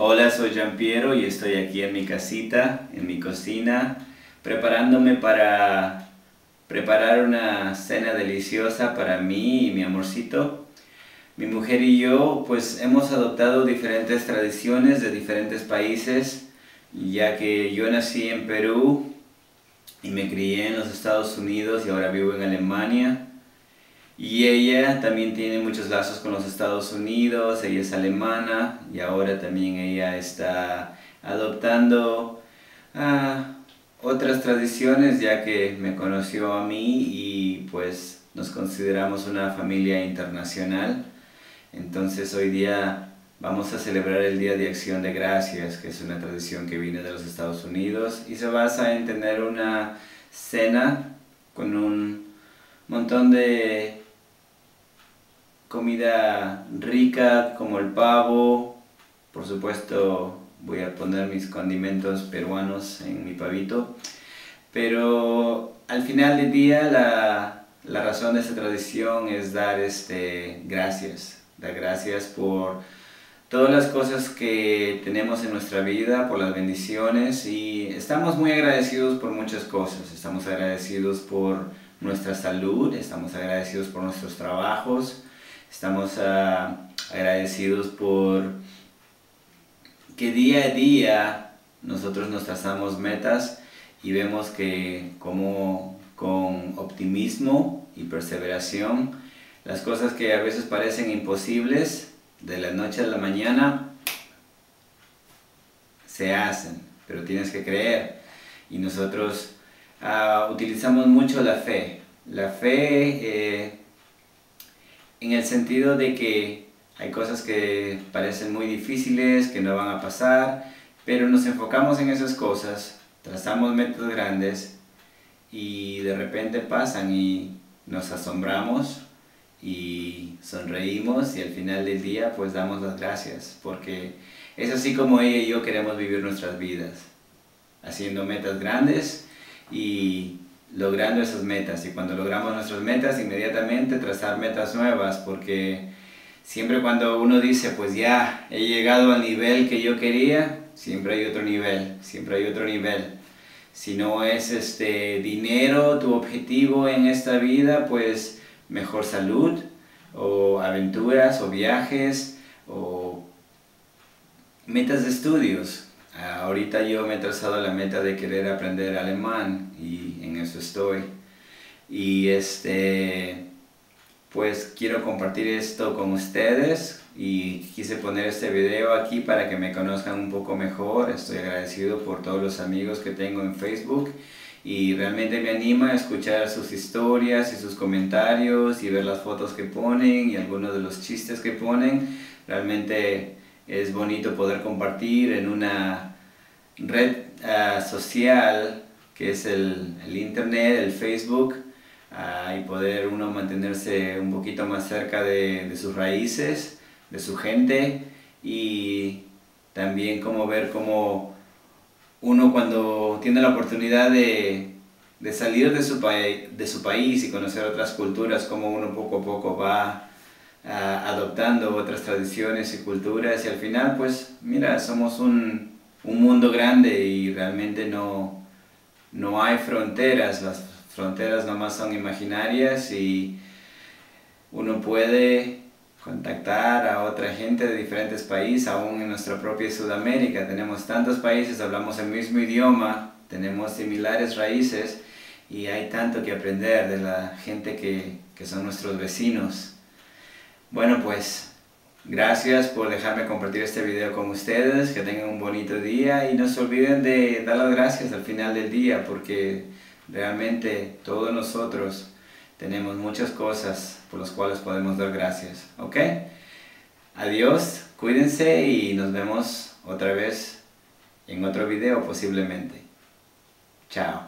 Hola, soy Jean Piero y estoy aquí en mi casita, en mi cocina, preparándome para preparar una cena deliciosa para mí y mi amorcito. Mi mujer y yo pues hemos adoptado diferentes tradiciones de diferentes países, ya que yo nací en Perú y me crié en los Estados Unidos y ahora vivo en Alemania. Y ella también tiene muchos lazos con los Estados Unidos, ella es alemana y ahora también ella está adoptando ah, otras tradiciones ya que me conoció a mí y pues nos consideramos una familia internacional. Entonces hoy día vamos a celebrar el Día de Acción de Gracias, que es una tradición que viene de los Estados Unidos y se basa en tener una cena con un montón de comida rica como el pavo, por supuesto voy a poner mis condimentos peruanos en mi pavito, pero al final del día la, la razón de esta tradición es dar este, gracias, dar gracias por todas las cosas que tenemos en nuestra vida, por las bendiciones. Y estamos muy agradecidos por muchas cosas, estamos agradecidos por nuestra salud, estamos agradecidos por nuestros trabajos, Estamos ah, agradecidos por que día a día nosotros nos trazamos metas y vemos que como con optimismo y perseveración, las cosas que a veces parecen imposibles, de la noche a la mañana, se hacen, pero tienes que creer. Y nosotros ah, utilizamos mucho la fe. La fe eh, en el sentido de que hay cosas que parecen muy difíciles, que no van a pasar, pero nos enfocamos en esas cosas, trazamos metas grandes y de repente pasan y nos asombramos y sonreímos y al final del día pues damos las gracias porque es así como ella y yo queremos vivir nuestras vidas, haciendo metas grandes y logrando esas metas. Y cuando logramos nuestras metas inmediatamente trazar metas nuevas porque siempre cuando uno dice pues ya he llegado al nivel que yo quería siempre hay otro nivel siempre hay otro nivel. Si no es este dinero tu objetivo en esta vida pues mejor salud o aventuras o viajes o metas de estudios ahorita yo me he trazado la meta de querer aprender alemán y en eso estoy. Y este, pues quiero compartir esto con ustedes y quise poner este video aquí para que me conozcan un poco mejor. Estoy agradecido por todos los amigos que tengo en Facebook y realmente me anima a escuchar sus historias y sus comentarios y ver las fotos que ponen y algunos de los chistes que ponen. Realmente es bonito poder compartir en una red ah, social que es el, internet, el Facebook, ah, y poder uno mantenerse un poquito más cerca de, sus raíces, de su gente, y también como ver cómo uno cuando tiene la oportunidad de, salir de su, de su país y conocer otras culturas, como uno poco a poco va adoptando otras tradiciones y culturas y al final pues mira, somos un, un mundo grande y realmente no, no hay fronteras, las fronteras nomás son imaginarias y uno puede contactar a otra gente de diferentes países, aún en nuestra propia Sudamérica. Tenemos tantos países, hablamos el mismo idioma, tenemos similares raíces y hay tanto que aprender de la gente que, que son nuestros vecinos. Bueno, pues gracias por dejarme compartir este video con ustedes, que tengan un bonito día y no se olviden de dar las gracias al final del día porque realmente todos nosotros tenemos muchas cosas por las cuales podemos dar gracias, ¿ok? Adiós, cuídense y nos vemos otra vez en otro video posiblemente. Chao.